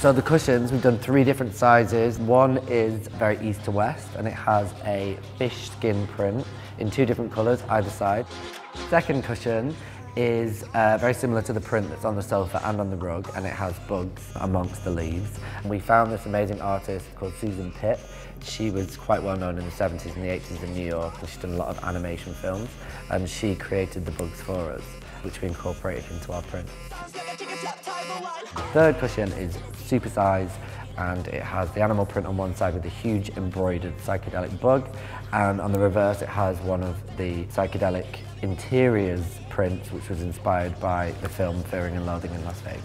So the cushions, we've done three different sizes. One is very east to west and it has a fish skin print in two different colours either side. Second cushion is uh, very similar to the print that's on the sofa and on the rug and it has bugs amongst the leaves. And we found this amazing artist called Susan Pitt. She was quite well known in the 70s and the 80s in New York and she's done a lot of animation films and she created the bugs for us which we incorporated into our print. Third cushion is supersized and it has the animal print on one side with a huge embroidered psychedelic bug and on the reverse it has one of the psychedelic interiors prints which was inspired by the film Fear and Loathing in Las Vegas.